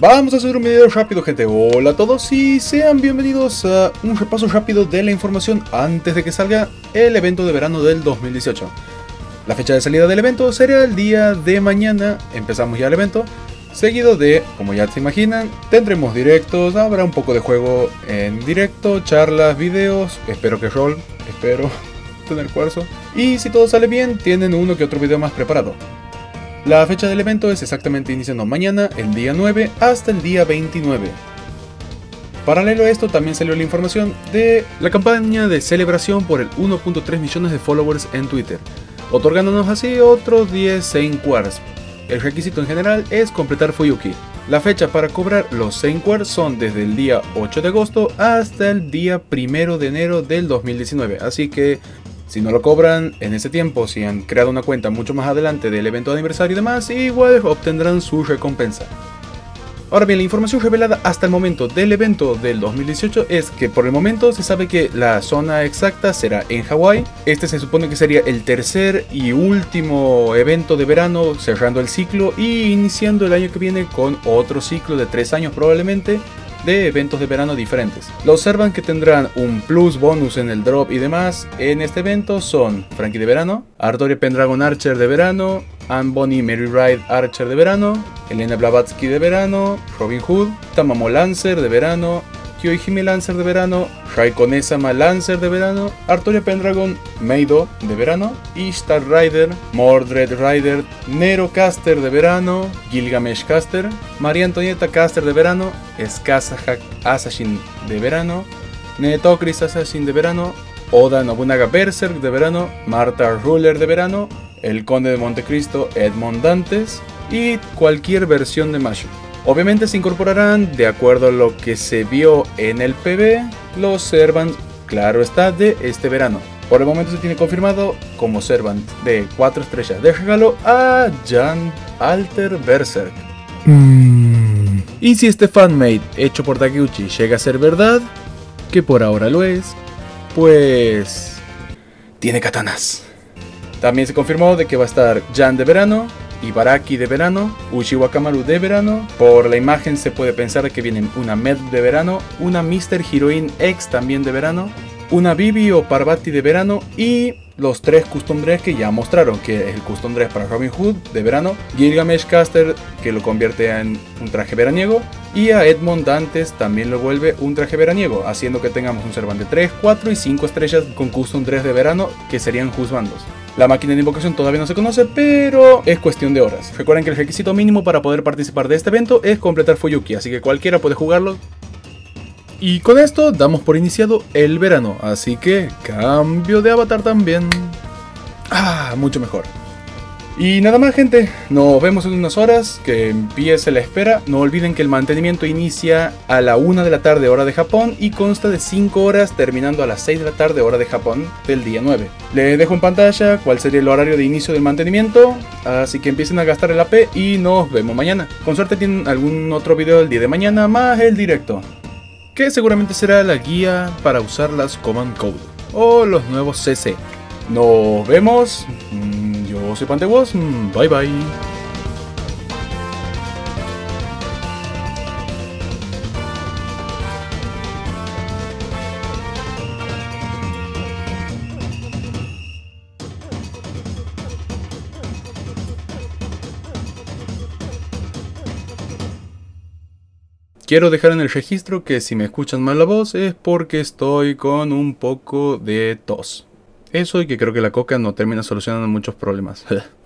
Vamos a hacer un video rápido gente, hola a todos y sean bienvenidos a un repaso rápido de la información antes de que salga el evento de verano del 2018. La fecha de salida del evento será el día de mañana, empezamos ya el evento, seguido de, como ya se imaginan, tendremos directos, habrá un poco de juego en directo, charlas, videos, espero que rol, espero tener cuarzo, y si todo sale bien, tienen uno que otro video más preparado. La fecha del evento es exactamente iniciando mañana, el día 9, hasta el día 29. Paralelo a esto también salió la información de la campaña de celebración por el 1.3 millones de followers en Twitter, otorgándonos así otros 10 Saint Quartz. El requisito en general es completar Fuyuki. La fecha para cobrar los Saint Quartz son desde el día 8 de agosto hasta el día 1 de enero del 2019, así que si no lo cobran en ese tiempo, si han creado una cuenta mucho más adelante del evento de aniversario y demás, igual obtendrán su recompensa. Ahora bien, la información revelada hasta el momento del evento del 2018 es que por el momento se sabe que la zona exacta será en Hawái. Este se supone que sería el tercer y último evento de verano cerrando el ciclo y iniciando el año que viene con otro ciclo de tres años probablemente de eventos de verano diferentes. Lo observan que tendrán un plus bonus en el drop y demás en este evento son Frankie de verano, Ardoria Pendragon Archer de verano, Anne Bonnie Mary Ride Archer de verano, Elena Blavatsky de verano, Robin Hood, Tamamo Lancer de verano, Kyoihime Lancer de verano, Raikonesama Lancer de verano, Artoria Pendragon Meido de verano, Ishtar Rider, Mordred Rider, Nero Caster de verano, Gilgamesh Caster, María Antonieta Caster de verano, Skazahak Assassin de verano, Netokris Assassin de verano, Oda Nobunaga Berserk de verano, Marta Ruler de verano, El Conde de Montecristo Edmond Dantes y cualquier versión de Mashu. Obviamente se incorporarán, de acuerdo a lo que se vio en el PB, los Servants, claro está, de este verano. Por el momento se tiene confirmado como Servant de 4 estrellas de regalo a Jan Alter Berserk. Mm. Y si este fanmade hecho por Takeuchi llega a ser verdad, que por ahora lo es, pues... Tiene katanas. También se confirmó de que va a estar Jan de verano, Ibaraki de verano, Ushiwakamaru de verano. Por la imagen se puede pensar que vienen una Med de verano, una Mr. Heroine X también de verano, una Bibi o Parvati de verano y los tres custom dress que ya mostraron, que es el custom dress para Robin Hood de verano, Gilgamesh Caster que lo convierte en un traje veraniego y a Edmond Dantes también lo vuelve un traje veraniego, haciendo que tengamos un servante de 3, 4 y 5 estrellas con custom dress de verano que serían Juzbandos. La máquina de invocación todavía no se conoce, pero es cuestión de horas. Recuerden que el requisito mínimo para poder participar de este evento es completar Fuyuki, así que cualquiera puede jugarlo. Y con esto damos por iniciado el verano, así que cambio de avatar también. Ah, mucho mejor. Y nada más gente, nos vemos en unas horas, que empiece la espera. No olviden que el mantenimiento inicia a la 1 de la tarde hora de Japón y consta de 5 horas terminando a las 6 de la tarde hora de Japón del día 9. Les dejo en pantalla cuál sería el horario de inicio del mantenimiento, así que empiecen a gastar el AP y nos vemos mañana. Con suerte tienen algún otro video el día de mañana más el directo, que seguramente será la guía para usar las Command Code o los nuevos CC. Nos vemos. Yo soy Pantewos, bye bye. Quiero dejar en el registro que si me escuchan mal la voz es porque estoy con un poco de tos. Eso y que creo que la coca no termina solucionando muchos problemas.